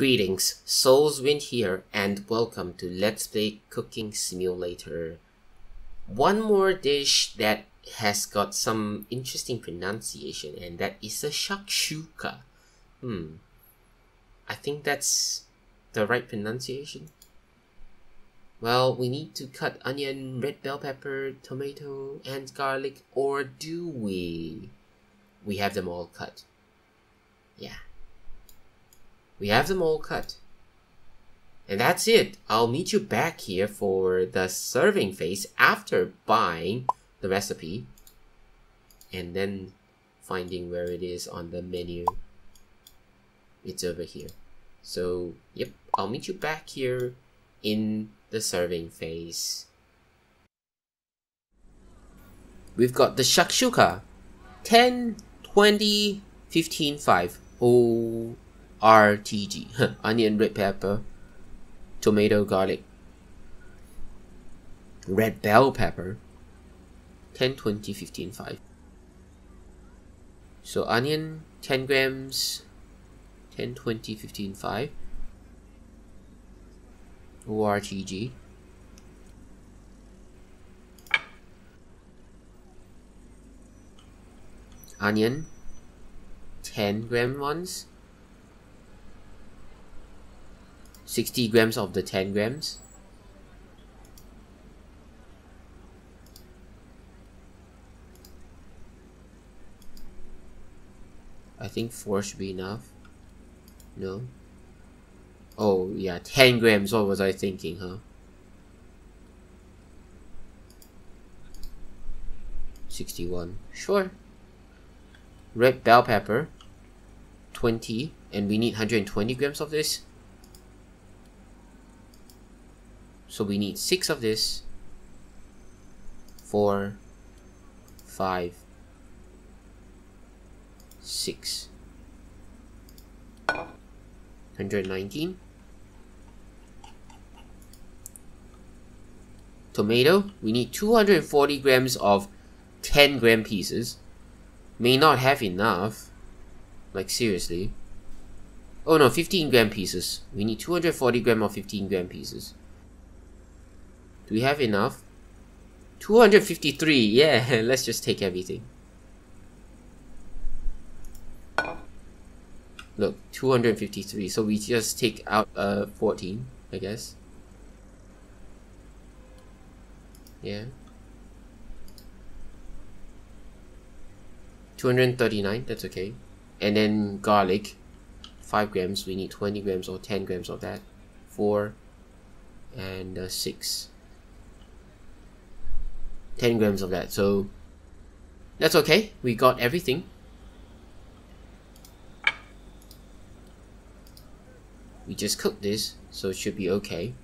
Greetings, SoulzWind here, and welcome to Let's Play Cooking Simulator. One more dish that has got some interesting pronunciation, and that is a shakshuka. Hmm. I think that's the right pronunciation. Well, we need to cut onion, red bell pepper, tomato, and garlic, or do we? We have them all cut. Yeah. We have them all cut. And that's it. I'll meet you back here for the serving phase after buying the recipe and then finding where it is on the menu. It's over here. So, yep, I'll meet you back here in the serving phase. We've got the shakshuka 10, 20, 15, 5. Oh, RTG. Onion, red pepper, tomato, garlic, red bell pepper, 10, 20, 15, 5. So onion, 10 grams, 10, 20, 15, 5. ORTG. Onion, 10 gram ones. 60 grams of the 10 grams. I think 4 should be enough. No? Oh, yeah, 10 grams. What was I thinking, huh? Sixty-one. Sure. Red bell pepper. Twenty, and we need hundred and twenty grams of this. So we need six of this. Four, five, six. 119. Tomato, we need 240 grams of 10 gram pieces. May not have enough. Like seriously. Oh no, 15 gram pieces. We need 240 gram of 15 gram pieces. Do we have enough? 253, yeah, let's just take everything. Look, 253, so we just take out uh 14, I guess. Yeah. 239, that's okay. And then garlic, 5 grams, we need 20 grams or 10 grams of that. 4 and uh, 6. 10 grams of that. So that's okay. We got everything. We just cooked this, so it should be okay.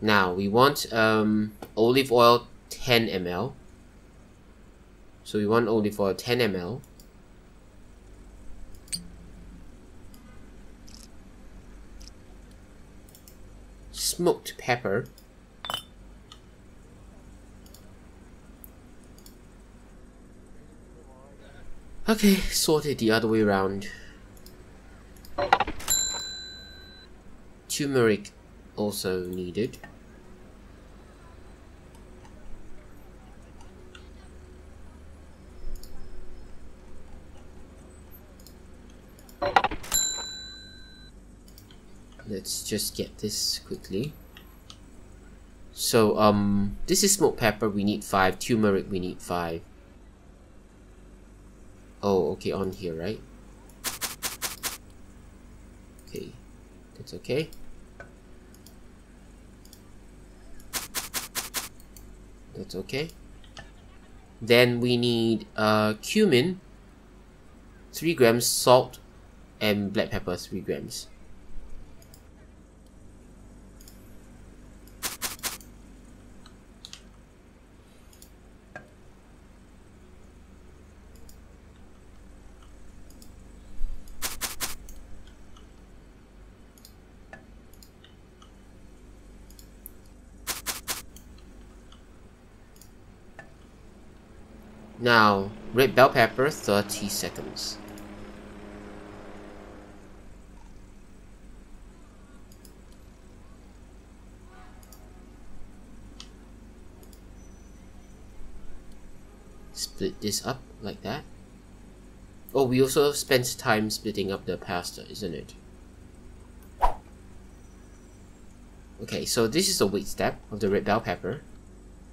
Now we want um, olive oil 10 ml. So we want olive oil 10 ml. Smoked pepper Okay, sorted the other way around. Turmeric also needed. Let's just get this quickly. So, um, this is smoked pepper, we need 5. Turmeric, we need 5. Oh, okay, on here, right? Okay, that's okay. That's okay. Then we need uh, cumin, 3 grams, salt, and black pepper, 3 grams. Now, red bell pepper, 30 seconds. Split this up like that. Oh, we also spent time splitting up the pasta, isn't it? Okay, so this is the weight step of the red bell pepper.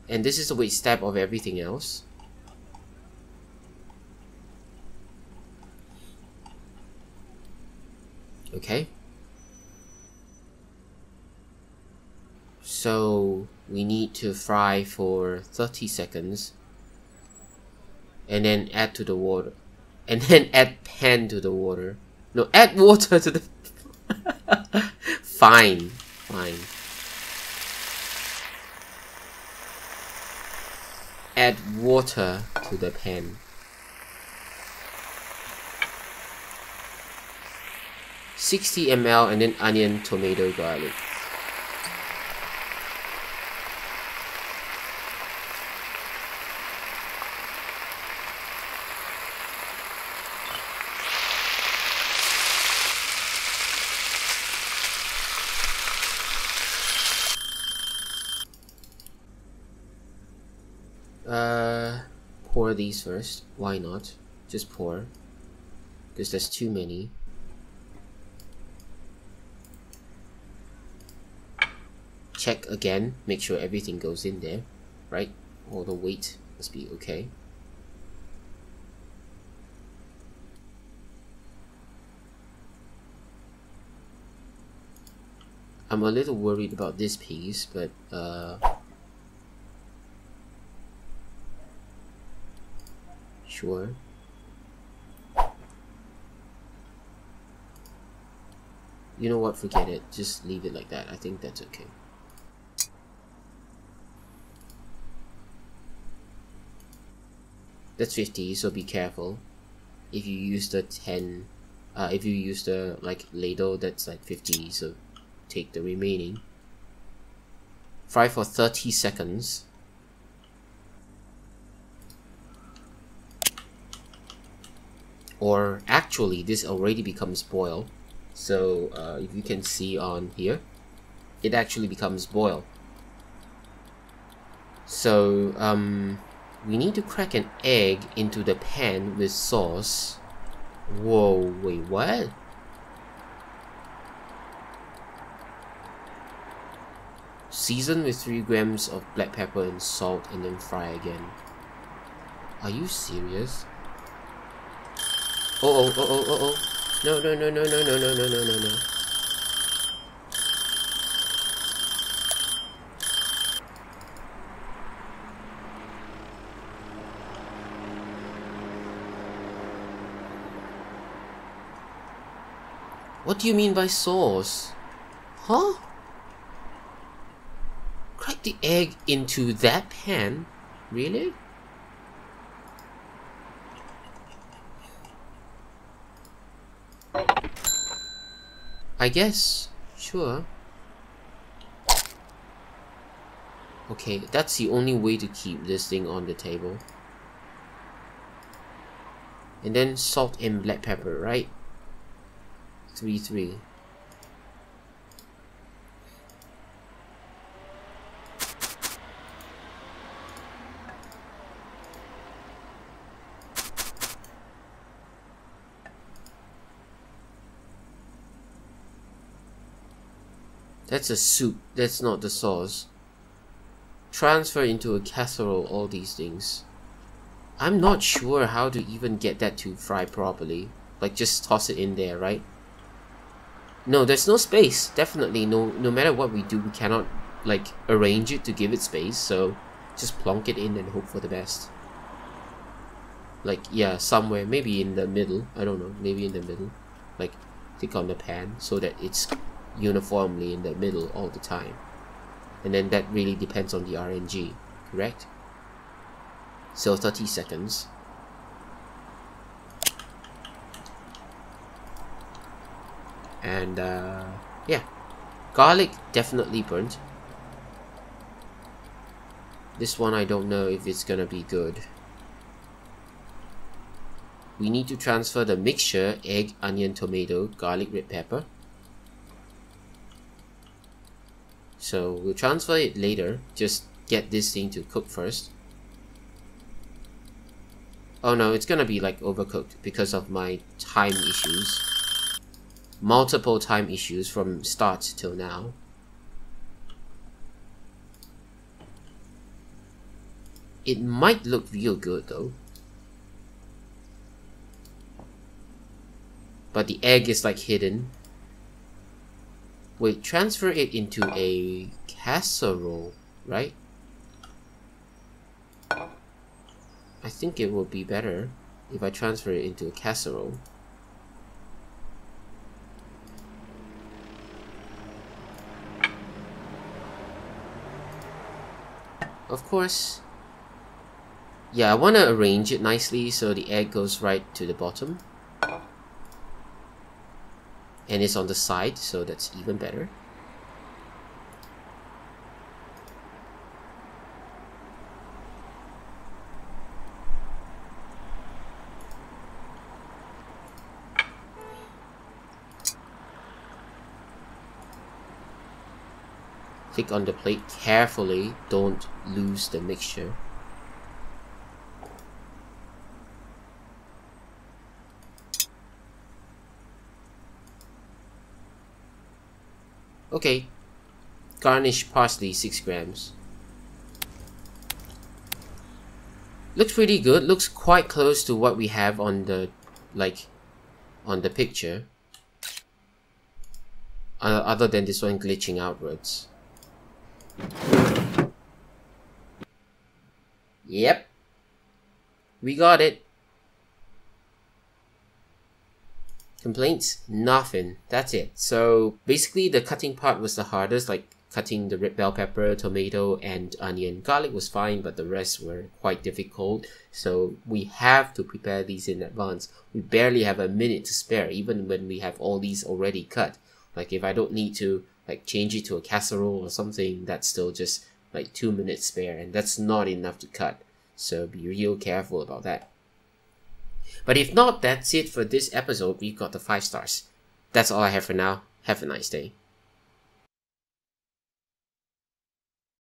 And this is the weight step of everything else. Okay. So we need to fry for 30 seconds and then add to the water and then add pan to the water. No, add water to the fine, fine. Add water to the pan. 60 ml and then onion, tomato, garlic. Uh, pour these first. Why not? Just pour. Because there's too many. Check again make sure everything goes in there right? All the weight must be okay. I'm a little worried about this piece but uh, sure. You know what? Forget it. Just leave it like that. I think that's okay that's 50 so be careful. If you use the 10 uh, if you use the like ladle that's like 50 so take the remaining. Fry for 30 seconds. Or actually this already becomes boil. So uh, if you can see on here it actually becomes boil. So um, we need to crack an egg into the pan with sauce. Whoa, wait, what? Season with 3 grams of black pepper and salt and then fry again. Are you serious? Oh, oh, oh, oh, oh, oh. No, no, no, no, no, no, no, no, no, no, What do you mean by sauce? Huh? Crack the egg into that pan? Really? I guess. Sure. Okay, that's the only way to keep this thing on the table. And then salt and black pepper, right? 3 3 That's a soup, that's not the sauce. Transfer into a casserole all these things. I'm not sure how to even get that to fry properly. Like just toss it in there, right? No, there's no space. Definitely, no. No matter what we do, we cannot like arrange it to give it space. So just plonk it in and hope for the best. Like yeah, somewhere, maybe in the middle. I don't know. Maybe in the middle. Like click on the pan so that it's uniformly in the middle all the time. And then that really depends on the RNG, correct? So 30 seconds. And uh, yeah. Garlic definitely burnt. This one I don't know if it's gonna be good. We need to transfer the mixture egg onion tomato garlic red pepper. So we'll transfer it later. Just get this thing to cook first. Oh no, it's gonna be like overcooked because of my time issues. Multiple time issues from start till now. It might look real good though. But the egg is like hidden. Wait, transfer it into a casserole, right? I think it will be better if I transfer it into a casserole. Of course, yeah, I want to arrange it nicely so the egg goes right to the bottom. And it's on the side, so that's even better. Click on the plate carefully, don't lose the mixture. Okay, garnish parsley 6 grams. Looks pretty good, looks quite close to what we have on the, like, on the picture. Uh, other than this one glitching outwards. Yep. We got it. Complaints? Nothing. That's it. So basically the cutting part was the hardest, like cutting the red bell pepper, tomato, and onion. Garlic was fine, but the rest were quite difficult. So we have to prepare these in advance. We barely have a minute to spare, even when we have all these already cut. Like if I don't need to like change it to a casserole or something, that's still just like two minutes spare and that's not enough to cut. So be real careful about that. But if not, that's it for this episode. We got the five stars. That's all I have for now. Have a nice day.